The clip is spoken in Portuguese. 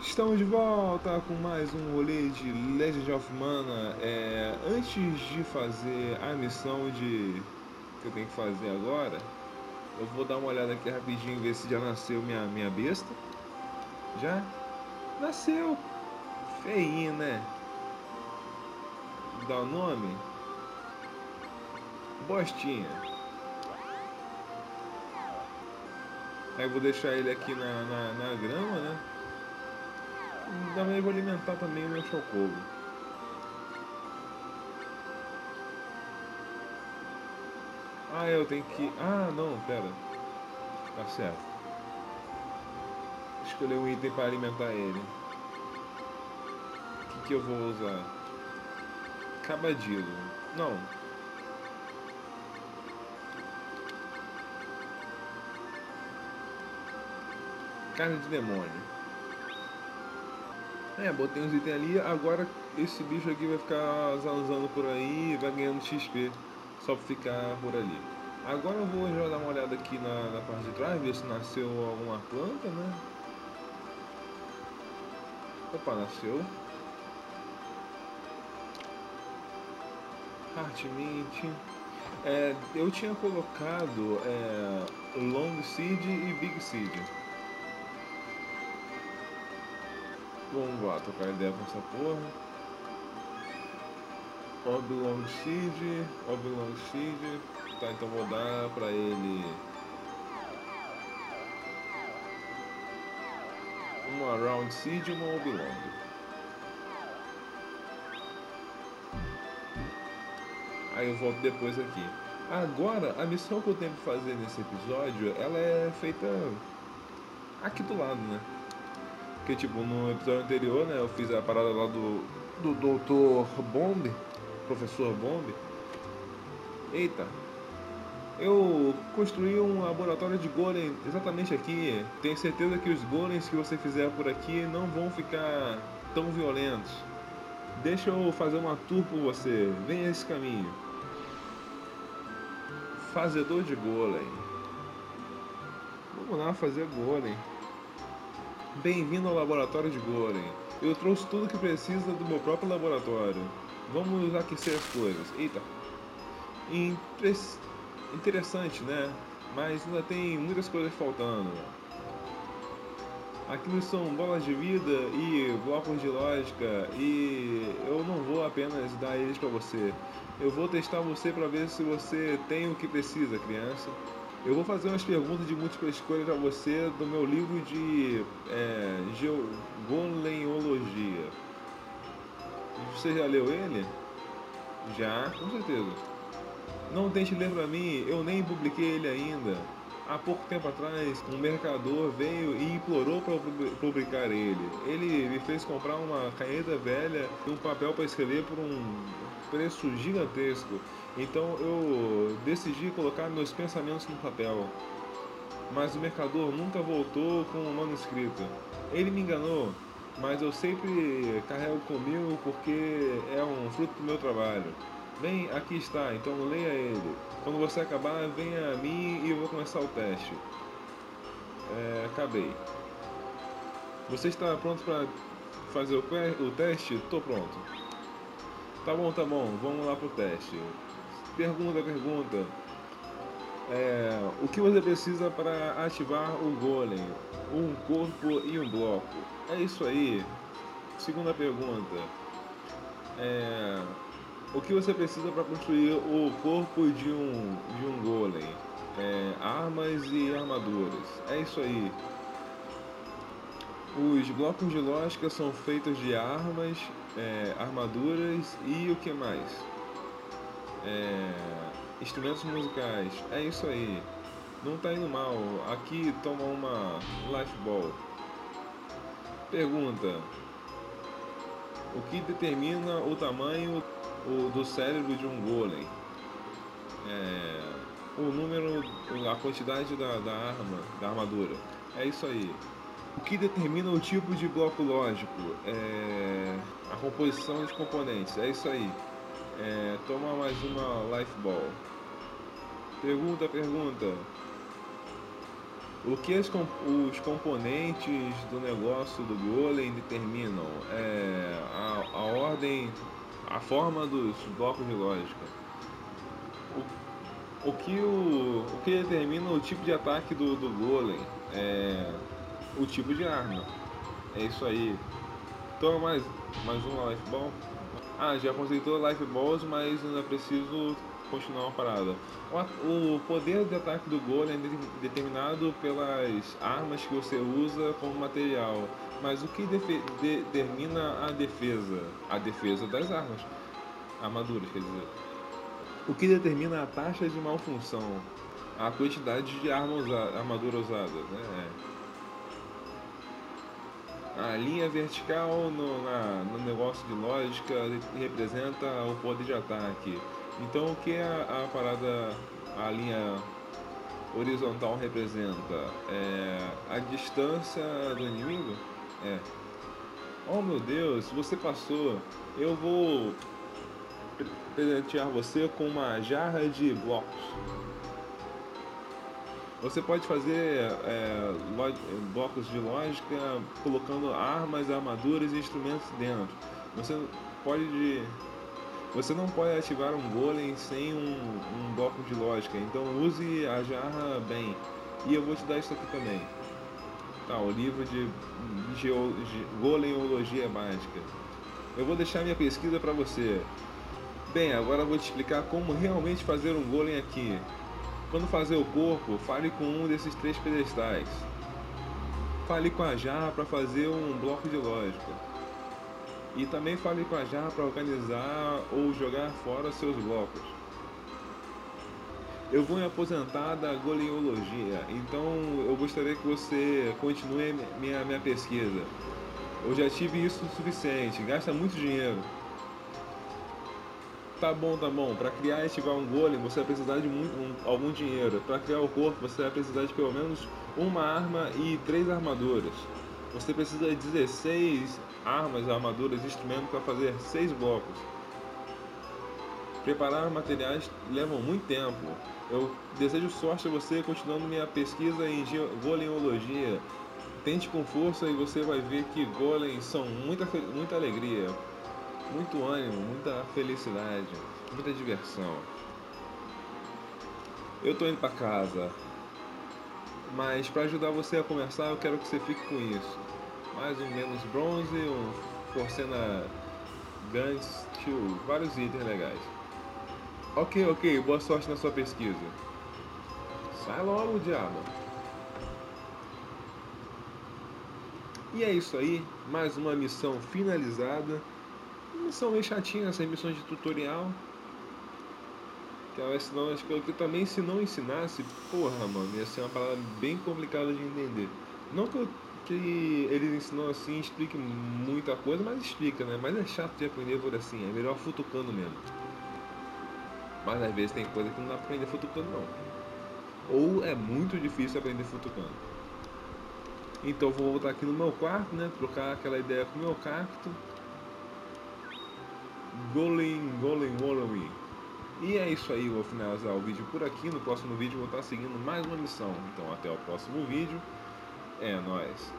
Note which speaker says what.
Speaker 1: Estamos de volta com mais um rolê de Legend of Mana. É, antes de fazer a missão de que eu tenho que fazer agora, eu vou dar uma olhada aqui rapidinho ver se já nasceu minha minha besta. Já nasceu. Feinho, né? Dá o nome? Bostinha. Aí vou deixar ele aqui na, na, na grama, né? Também vou alimentar também o meu chocobo. Ah, eu tenho que. Ah, não, pera. Tá certo. Escolher um item para alimentar ele. O que, que eu vou usar? Cabadilo. Não. Carne de demônio. É, botei uns itens ali, agora esse bicho aqui vai ficar zanzando por aí, vai ganhando XP, só pra ficar por ali. Agora eu vou já dar uma olhada aqui na, na parte de trás, ver se nasceu alguma planta, né? Opa, nasceu. Heart Mint. É, eu tinha colocado é, Long Seed e Big Seed. Vamos lá, trocar ideia com essa porra. Oblong Seed, Oblong Seed. Tá, então vou dar pra ele uma Round Seed e uma Oblong. Aí eu volto depois aqui. Agora, a missão que eu tenho que fazer nesse episódio, ela é feita aqui do lado, né? Porque, tipo, no episódio anterior, né, eu fiz a parada lá do, do Dr. Bomb, Professor Bomb. Eita. Eu construí um laboratório de golem exatamente aqui. Tenho certeza que os golems que você fizer por aqui não vão ficar tão violentos. Deixa eu fazer uma tour por você. Venha esse caminho. Fazedor de golem. Vamos lá fazer golem. Bem-vindo ao laboratório de Golem. Eu trouxe tudo que precisa do meu próprio laboratório. Vamos aquecer as coisas. Eita. Inter- Interessante, né? Mas ainda tem muitas coisas faltando. Aquilo são bolas de vida e blocos de lógica e eu não vou apenas dar eles para você. Eu vou testar você para ver se você tem o que precisa, criança. Eu vou fazer umas perguntas de múltipla escolha para você do meu livro de é, geo- golenologia. Você já leu ele? Já, com certeza. Não tente ler para mim, eu nem publiquei ele ainda. Há pouco tempo atrás, um mercador veio e implorou para publicar ele. Ele me fez comprar uma caneta velha e um papel para escrever por um preço gigantesco. Então eu decidi colocar meus pensamentos no papel. Mas o mercador nunca voltou com o manuscrito. Ele me enganou, mas eu sempre carrego comigo porque é um fruto do meu trabalho. Bem, aqui está, então leia ele. Quando você acabar, venha a mim e eu vou começar o teste. É, acabei. Você está pronto para fazer o, o teste? Tô pronto. Tá bom, tá bom, vamos lá pro teste. Pergunta, pergunta. É, o que você precisa para ativar o golem? Um corpo e um bloco. É isso aí. Segunda pergunta. É, o que você precisa para construir o corpo de um, de um golem? É, armas e armaduras. É isso aí. Os blocos de lógica são feitos de armas, é, armaduras e o que mais? É, instrumentos musicais. É isso aí. Não tá indo mal. Aqui toma uma Life Ball. Pergunta: O que determina o tamanho do cérebro de um golem? É, o número, a quantidade da, da arma, da armadura. É isso aí. O que determina o tipo de bloco lógico? É a composição dos componentes. É isso aí. É, toma mais uma Life Ball. Pergunta, pergunta. O que as os componentes do negócio do Golem determinam? É, a, a ordem, a forma dos blocos de lógica. O, o, que, o, o que determina o tipo de ataque do, do Golem? É o tipo de arma. É isso aí. Toma mais, mais uma Life Ball. Ah, já consegui todas as Life Balls, mas ainda preciso continuar uma parada. O, poder de ataque do Golem é de- determinado pelas armas que você usa como material. Mas o que de- determina a defesa? A defesa das armas. Armaduras, quer dizer. O que determina a taxa de malfunção? A quantidade de arma usa- armadura usada, né? A linha vertical no, na- no negócio de lógica representa o poder de ataque. Então o que a, a parada, a linha horizontal representa? É a distância do inimigo? É. Oh meu Deus, você passou. Eu vou pre- presentear você com uma jarra de blocos. Você pode fazer é, lo- blocos de lógica colocando armas, armaduras e instrumentos dentro. Você pode. Você não pode ativar um golem sem um, um bloco de lógica, então use a jarra bem. E eu vou te dar isso aqui também. Tá, o livro de geo, ge, goleologia básica. Eu vou deixar minha pesquisa para você. Bem, agora eu vou te explicar como realmente fazer um golem aqui. Quando fazer o corpo, fale com um desses três pedestais. Fale com a jarra para fazer um bloco de lógica. E também fale com a jarra para organizar ou jogar fora seus blocos. Eu vou me aposentar da goleologia, então eu gostaria que você continue minha, minha pesquisa. Eu já tive isso o suficiente, gasta muito dinheiro. Tá bom, tá bom. Para criar e ativar um golem, você vai precisar de muito, um, algum dinheiro. Para criar o corpo, você vai precisar de pelo menos uma arma e três armaduras. Você precisa de 16 armas, armaduras e instrumentos para fazer seis blocos. Preparar materiais levam muito tempo. Eu desejo sorte a você continuando minha pesquisa em goleologia. Tente com força e você vai ver que golems são muita, muita alegria, muito ânimo, muita felicidade, muita diversão. Eu tô indo pra casa, mas para ajudar você a começar, eu quero que você fique com isso. Mais um menos bronze, um Forcena Guns, tio, vários itens legais. Ok, ok, boa sorte na sua pesquisa. Sai logo, diabo. E é isso aí, mais uma missão finalizada. Missão meio chatinha, essas missões de tutorial. Acho que eu também se não ensinasse, porra, mano, ia ser uma parada bem complicada de entender. Não que, eu, que eles ensinam assim explique muita coisa, mas explica, né? Mas é chato de aprender por assim, é melhor futucando mesmo. Mas às vezes tem coisa que não dá pra aprender futucando não. Ou é muito difícil aprender futucando. Então vou voltar aqui no meu quarto, né? Trocar aquela ideia com o meu cacto. Golem, Golem Wallaby. E é isso aí, vou finalizar o vídeo por aqui. No próximo vídeo vou estar seguindo mais uma missão. Então até o próximo vídeo. É nóis.